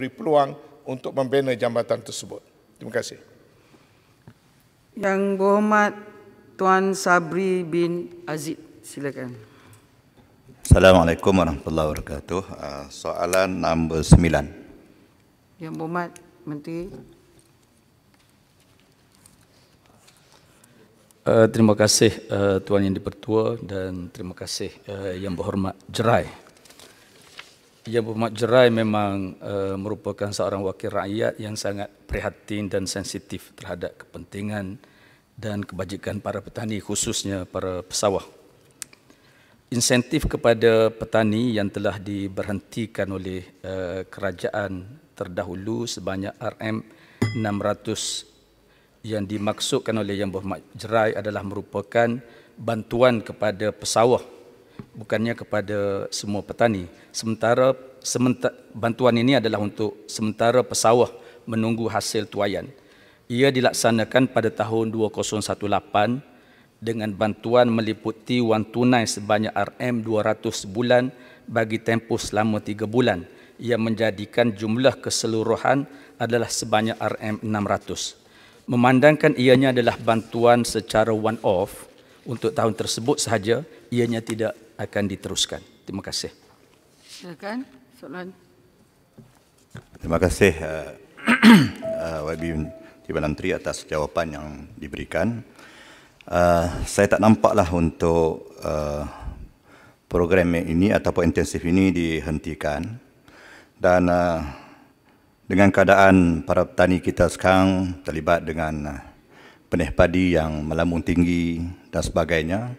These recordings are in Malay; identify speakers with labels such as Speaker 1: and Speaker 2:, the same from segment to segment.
Speaker 1: beri peluang untuk membina jambatan tersebut. Terima kasih.
Speaker 2: Yang berhormat Tuan Sabri bin Aziz, silakan.
Speaker 3: Assalamualaikum warahmatullahi wabarakatuh. Uh, soalan nombor sembilan.
Speaker 2: Yang berhormat Menteri.
Speaker 4: Uh, terima kasih uh, Tuan Yang Dipertua dan terima kasih uh, Yang Berhormat Jerai. Yang Berhormat Jerai memang uh, merupakan seorang wakil rakyat yang sangat prihatin dan sensitif terhadap kepentingan dan kebajikan para petani khususnya para pesawah. Insentif kepada petani yang telah diberhentikan oleh uh, kerajaan terdahulu sebanyak RM 600 yang dimaksudkan oleh Yang Berhormat Jerai adalah merupakan bantuan kepada pesawah bukannya kepada semua petani. Sementara, sementara bantuan ini adalah untuk sementara pesawah menunggu hasil tuayan. Ia dilaksanakan pada tahun 2018 dengan bantuan meliputi wang tunai sebanyak RM200 sebulan bagi tempoh selama 3 bulan yang menjadikan jumlah keseluruhan adalah sebanyak RM600 memandangkan ianya adalah bantuan secara one off untuk tahun tersebut sahaja ianya tidak akan diteruskan terima kasih
Speaker 2: Silakan soalan.
Speaker 3: Terima kasih uh, uh, YB Timbalan Menteri atas jawapan yang diberikan. Uh, saya tak nampaklah untuk uh, program ini ataupun intensif ini dihentikan dan uh, dengan keadaan para petani kita sekarang terlibat dengan uh, benih padi yang melambung tinggi dan sebagainya,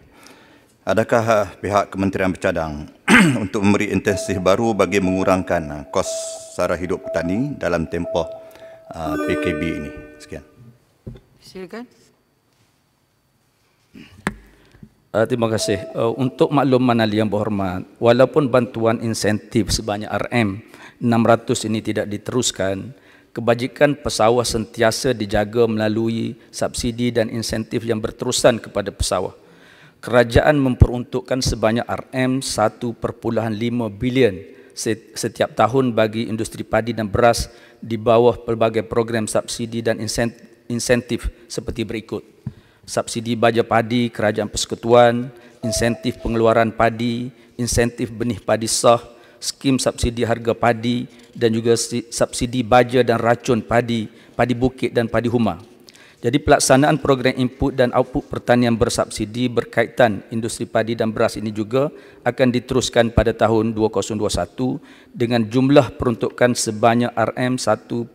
Speaker 3: adakah uh, pihak Kementerian Bercadang untuk memberi intensif baru bagi mengurangkan uh, kos sara hidup petani dalam tempoh PKB ini? Sekian.
Speaker 2: Silakan.
Speaker 4: Uh, terima kasih. Uh, untuk makluman ahli yang berhormat, walaupun bantuan insentif sebanyak RM 600 ini tidak diteruskan, kebajikan pesawah sentiasa dijaga melalui subsidi dan insentif yang berterusan kepada pesawah. Kerajaan memperuntukkan sebanyak RM 1.5 bilion setiap tahun bagi industri padi dan beras di bawah pelbagai program subsidi dan insentif seperti berikut. Subsidi baja padi kerajaan persekutuan, insentif pengeluaran padi, insentif benih padi sah, skim subsidi harga padi dan juga subsidi baja dan racun padi, padi bukit dan padi huma. Jadi pelaksanaan program input dan output pertanian bersubsidi berkaitan industri padi dan beras ini juga akan diteruskan pada tahun 2021 dengan jumlah peruntukan sebanyak RM1.57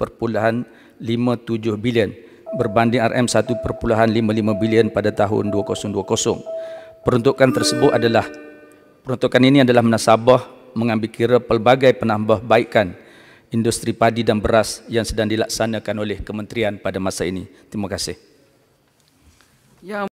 Speaker 4: bilion berbanding RM1.55 bilion pada tahun 2020. Peruntukan tersebut adalah peruntukan ini adalah menasabah mengambil kira pelbagai penambahbaikan industri padi dan beras yang sedang dilaksanakan oleh kementerian pada masa ini. Terima kasih.
Speaker 2: Yang